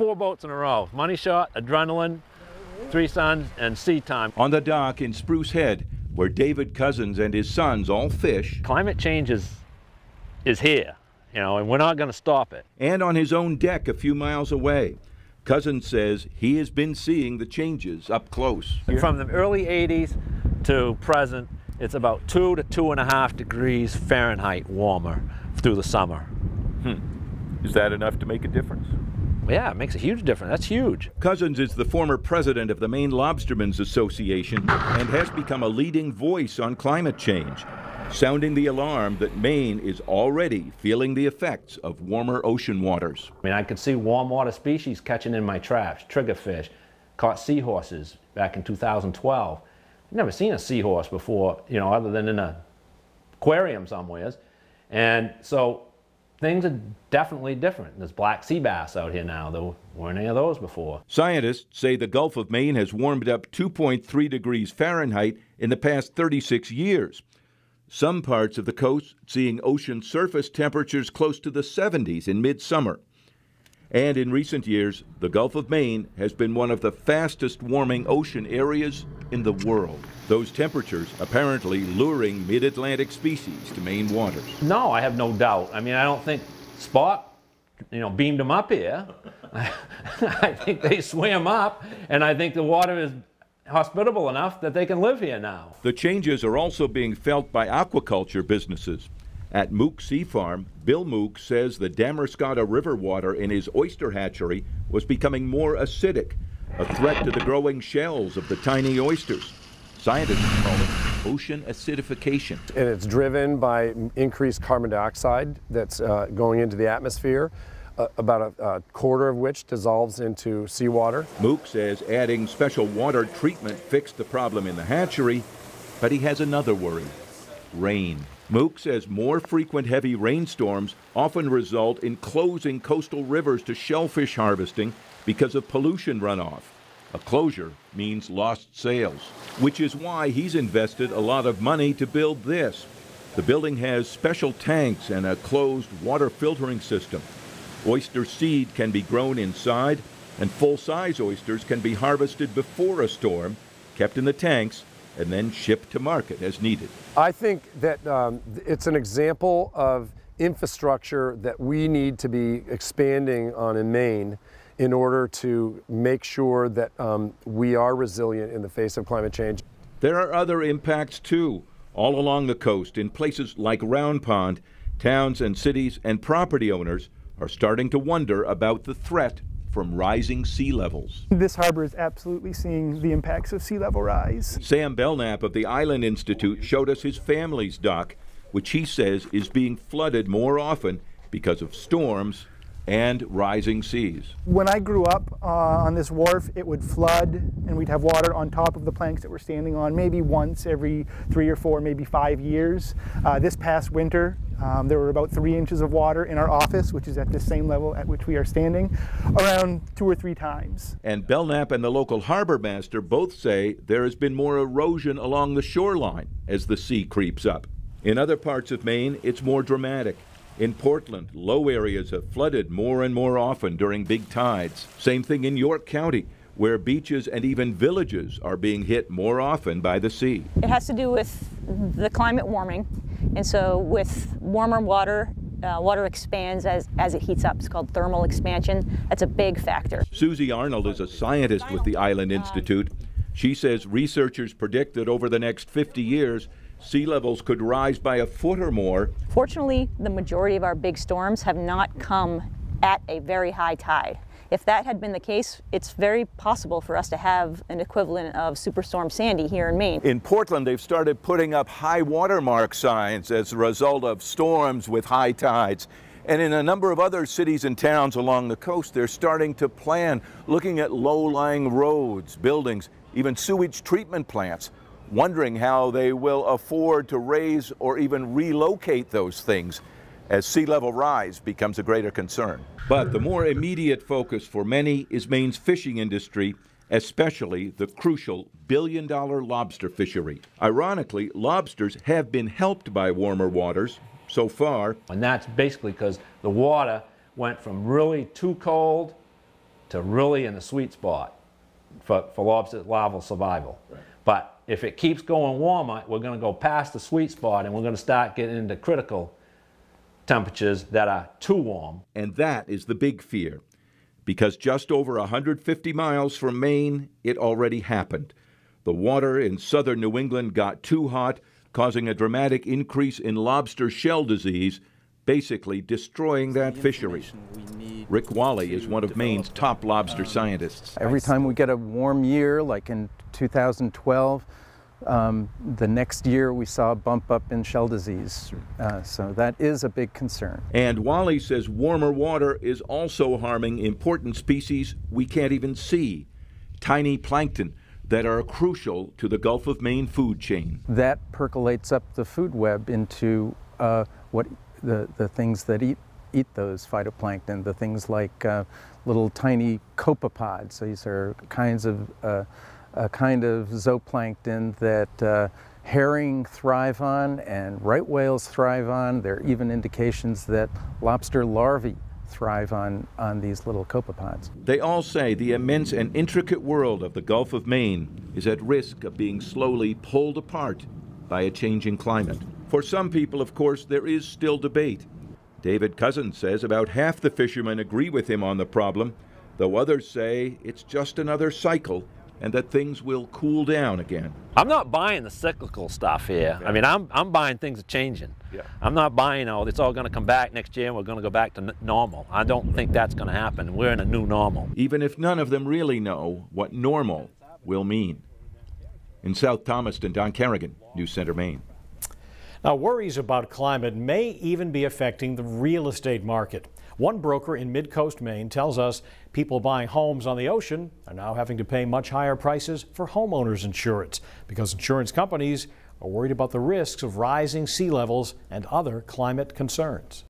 four boats in a row. Money Shot, Adrenaline, Three Sons, and Sea Time. On the dock in Spruce Head, where David Cousins and his sons all fish. Climate change is, is here, you know, and we're not going to stop it. And on his own deck a few miles away. Cousins says he has been seeing the changes up close. From the early 80s to present, it's about two to two and a half degrees Fahrenheit warmer through the summer. Hmm. Is that enough to make a difference? Yeah, it makes a huge difference. That's huge. Cousins is the former president of the Maine Lobstermen's Association and has become a leading voice on climate change, sounding the alarm that Maine is already feeling the effects of warmer ocean waters. I mean, I could see warm water species catching in my traps, triggerfish, caught seahorses back in 2012. I've never seen a seahorse before, you know, other than in a aquarium somewheres. And so things are definitely different. There's black sea bass out here now. There weren't any of those before. Scientists say the Gulf of Maine has warmed up 2.3 degrees Fahrenheit in the past 36 years. Some parts of the coast seeing ocean surface temperatures close to the 70s in midsummer. And in recent years, the Gulf of Maine has been one of the fastest warming ocean areas in the world. Those temperatures apparently luring mid Atlantic species to Maine waters. No, I have no doubt. I mean, I don't think Scotty, you know, beamed them up here. I think they swam up, and I think the water is hospitable enough that they can live here now. The changes are also being felt by aquaculture businesses. At Mook Sea Farm, Bill Mook says the Damariscotta River water in his oyster hatchery was becoming more acidic, a threat to the growing shells of the tiny oysters. Scientists call it ocean acidification. And it's driven by increased carbon dioxide that's uh, going into the atmosphere. Uh, about a, a, quarter of which dissolves into seawater. Mook says adding special water treatment fixed the problem in the hatchery, but he has another worry rain. Mook says more frequent heavy rainstorms often result in closing coastal rivers to shellfish harvesting because of pollution runoff. A closure means lost sales, which is why he's invested a lot of money to build this. The building has special tanks and a closed water filtering system. Oyster seed can be grown inside, and full size oysters can be harvested before a storm, kept in the tanks, and then shipped to market as needed. I think that um, it's an example of infrastructure that we need to be expanding on in Maine in order to make sure that um, we are resilient in the face of climate change. There are other impacts too. All along the coast, in places like Round Pond, towns and cities and property owners are starting to wonder about the threat from rising sea levels. This harbor is absolutely seeing the impacts of sea level rise. Sam Belknap of the Island Institute showed us his family's dock, which he says is being flooded more often because of storms and rising seas. When I grew up uh, on this wharf, it would flood and we'd have water on top of the planks that we're standing on maybe once every three or four, maybe five years. Uh, this past winter, um, there were about three inches of water in our office, which is at the same level at which we are standing, around two or three times. And Belknap and the local harbor master both say there has been more erosion along the shoreline as the sea creeps up. In other parts of Maine, it's more dramatic. In Portland, low areas have flooded more and more often during big tides. Same thing in York County, where beaches and even villages are being hit more often by the sea. It has to do with the climate warming and so with warmer water, uh, water expands as, as it heats up. It's called thermal expansion. That's a big factor. Susie Arnold is a scientist with the Island Institute. She says researchers predict that over the next 50 years, sea levels could rise by a foot or more. Fortunately, the majority of our big storms have not come at a very high tide. If that had been the case, it's very possible for us to have an equivalent of Superstorm Sandy here in Maine. In Portland, they've started putting up high watermark signs as a result of storms with high tides. And in a number of other cities and towns along the coast, they're starting to plan, looking at low-lying roads, buildings, even sewage treatment plants, wondering how they will afford to raise or even relocate those things as sea level rise becomes a greater concern. But the more immediate focus for many is Maine's fishing industry, especially the crucial billion dollar lobster fishery. Ironically, lobsters have been helped by warmer waters so far. And that's basically because the water went from really too cold to really in the sweet spot for, for lobster larval survival. But if it keeps going warmer, we're going to go past the sweet spot and we're going to start getting into critical temperatures that are too warm. And that is the big fear. Because just over 150 miles from Maine, it already happened. The water in southern New England got too hot, causing a dramatic increase in lobster shell disease, basically destroying that fishery. Rick Wahle is one of Maine's top lobster scientists. Every time we get a warm year, like in 2012, um, the next year we saw a bump up in shell disease. Uh, so that is a big concern. And Wahle says warmer water is also harming important species we can't even see tiny plankton that are crucial to the Gulf of Maine food chain. That percolates up the food web into uh, what the, the things that eat eat those phytoplankton, the things like uh, little tiny copepods. These are kinds of uh, a kind of zooplankton that uh, herring thrive on and right whales thrive on. There are even indications that lobster larvae thrive on, on these little copepods. They all say the immense and intricate world of the Gulf of Maine is at risk of being slowly pulled apart by a changing climate. For some people, of course, there is still debate. David Cousins says about half the fishermen agree with him on the problem, though others say it's just another cycle and that things will cool down again. I'm not buying the cyclical stuff here. I mean, I'm, I'm buying things are changing. Yeah. I'm not buying, all, it's all going to come back next year and we're going to go back to normal. I don't think that's going to happen. We're in a new normal. Even if none of them really know what normal will mean. In South Thomaston, Don Carrigan, News Center, Maine. Now, worries about climate may even be affecting the real estate market. One broker in mid coast Maine tells us people buying homes on the ocean are now having to pay much higher prices for homeowners insurance because insurance companies are worried about the risks of rising sea levels and other climate concerns.